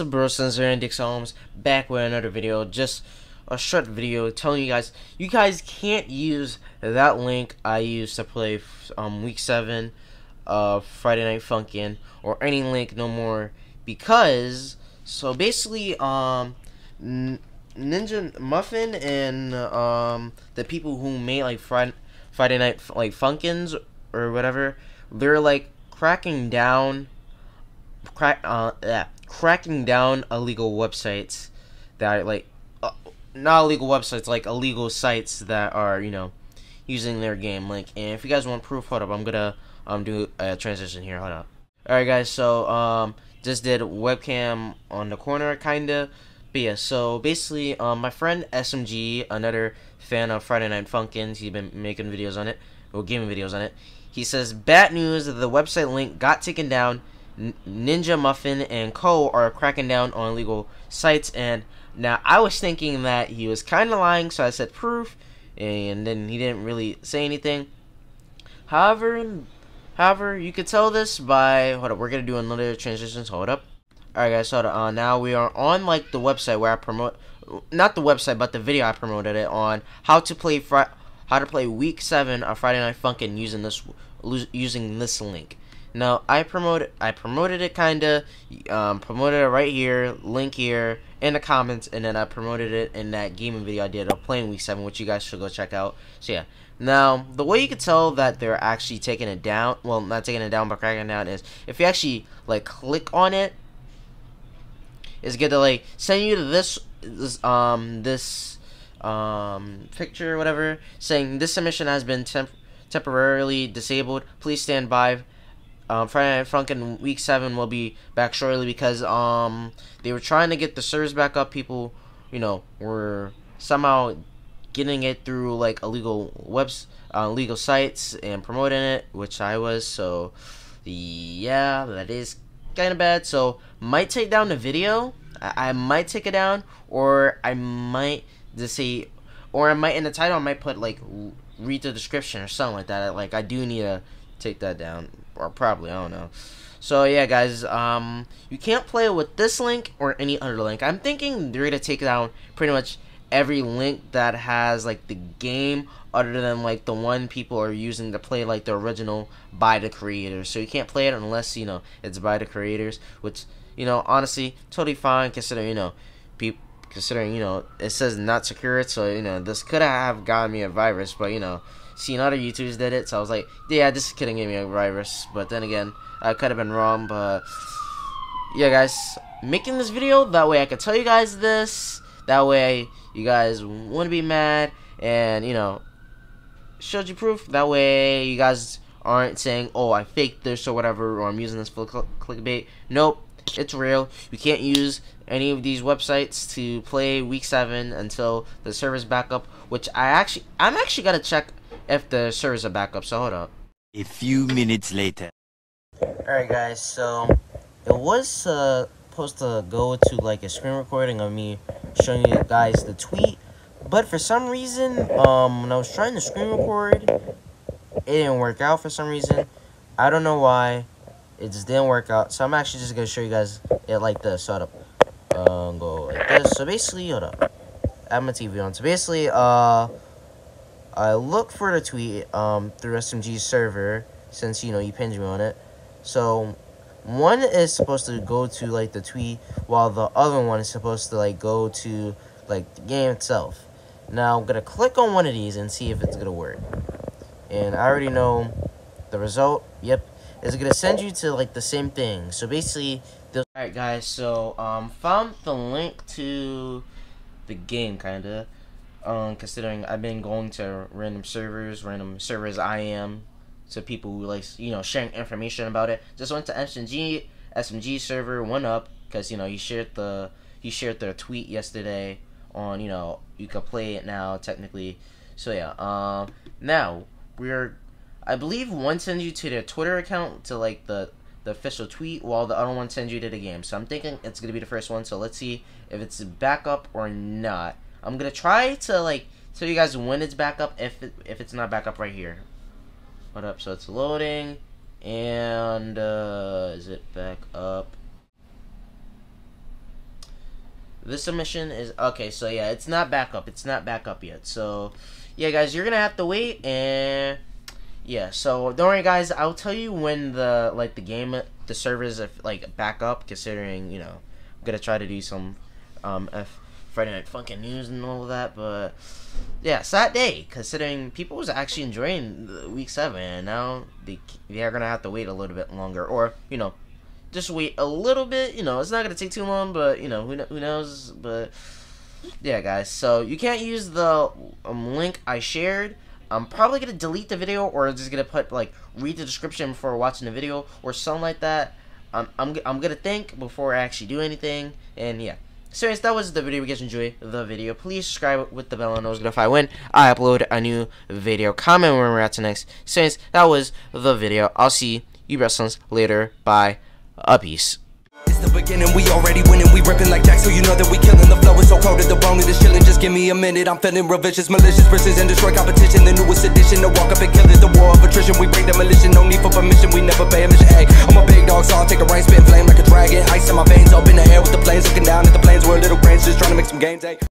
Up, bro? And Dix Holmes back with another video. Just a short video telling you guys you guys can't use that link I used to play um week seven of Friday Night Funkin' or any link no more because so basically um Ninjamuffin and um the people who made like Friday Friday Night like Funkins or whatever they're like cracking down crack uh yeah cracking down illegal websites that are like uh, not illegal websites like illegal sites that are you know using their game. Link and if you guys want proof hold up i'm gonna um do a transition here hold up. All right guys so um just did webcam on the corner kinda. But yeah so basically um my friend smg another fan of friday night funkins he's been making videos on it or gaming videos on it. He says bad news the website link got taken down Ninjamuffin and Co. are cracking down on illegal sites. And now I was thinking that he was kind of lying, so I said proof, and then he didn't really say anything. However, however, you could tell this by hold up. We're gonna do another transition. Hold up. All right, guys. So uh, now we are on like the website where I promote, not the website, but the video I promoted it on how to play Fri- how to play Week Seven of Friday Night Funkin' using this using this link. Now I promoted I promoted it kinda um, promoted it right here, link here in the comments, and then I promoted it in that gaming video I did of playing week seven, which you guys should go check out. So yeah. Now the way you can tell that they're actually taking it down, well not taking it down but cracking it down is if you actually like click on it, it's gonna like send you to this this um this um picture or whatever saying this submission has been temp temporarily disabled. Please stand by um, Friday Night Funkin' Week 7 will be back shortly because um, they were trying to get the servers back up. People, you know, were somehow getting it through like illegal webs, uh, legal sites and promoting it, which I was. So, yeah, that is kind of bad. So, might take down the video. I, I might take it down, or I might just say, or I might in the title I might put like read the description or something like that. Like I do need to take that down or probably I don't know. So yeah, guys, um, you can't play with this link or any other link. I'm thinking they're gonna take down pretty much every link that has like the game other than like the one people are using to play like the original by the creators. So you can't play it unless you know it's by the creators, which you know honestly totally fine considering you know people considering you know it says not secure so you know this could have gotten me a virus but you know seen other YouTubers did it, so I was like, yeah, this couldn't give me a virus. But then again, I could have been wrong. But yeah, guys, making this video that way I could tell you guys this. That way you guys wouldn't be mad, and you know, showed you proof. That way you guys aren't saying, oh, I faked this or whatever, or I'm using this for cl clickbait. Nope, it's real. You can't use any of these websites to play week 7 until the server's back up, which I actually, I'm actually to check if the servers are back up, so hold up. A few minutes later. Alright guys, so it was uh, supposed to go to like a screen recording of me showing you guys the tweet, but for some reason, um, when I was trying to screen record, it didn't work out for some reason. I don't know why. It just didn't work out. So I'm actually just gonna show you guys it like this. Hold up. Uh, go like this. So basically, hold up. I have my TV on. So basically, uh, I look for the tweet um, through SMG's server since you know you pinned me on it. So one is supposed to go to like the tweet while the other one is supposed to like go to like the game itself. Now I'm gonna click on one of these and see if it's gonna work. And I already know the result. Yep, it's gonna send you to like the same thing. So basically, alright guys. So um, found the link to the game kinda um, considering I've been going to random servers, random servers I am, to people who like you know sharing information about it. Just went to SMG SMG server, one up because you know he shared the he shared the tweet yesterday on you know you can play it now technically. So yeah, um, now we're I believe one sends you to their Twitter account to like the the official tweet, while the other one sends you to the game. So I'm thinking it's gonna be the first one. So let's see if it's back up or not. I'm gonna try to like tell you guys when it's back up if it, if it's not back up right here. What up? So it's loading, and uh, is it back up? This submission is okay. So yeah, it's not back up. It's not back up yet. So yeah, guys, you're gonna have to wait and yeah. So don't worry, guys. I'll tell you when the like the game the servers are like back up. Considering you know I'm gonna try to do some um F Friday Night Funkin' News and all of that, but yeah, sad day considering people was actually enjoying week seven, and now they they are gonna have to wait a little bit longer, or you know, just wait a little bit. You know, it's not gonna take too long, but you know, who who knows? But yeah, guys, so you can't use the um, link I shared. I'm probably gonna delete the video, or just gonna put like read the description before watching the video, or something like that. I'm I'm I'm gonna think before I actually do anything, and yeah. So anyways, that was the video. If you guys enjoy the video, please subscribe with the bell and notify when I win. I upload a new video. Comment when we're at to next. So anyways, that was the video. I'll see you wrestlers later. Bye. Peace. It's the beginning, we already winning, we ripping like so you know that we killing. The flow so cold at the bone, is chilling. Just give me a minute, I'm feeling malicious, precision, destroy competition. The newest to walk up and kill. The war of attrition, we bring demolition, no need for permission, we never pay a mission. Hey, I'm a big dog, so I'll take a rain, flame like a dragon. Ice in my veins, up in the air with the planes, looking down at the planes, we're little cranes, just trying to make some gains. Hey.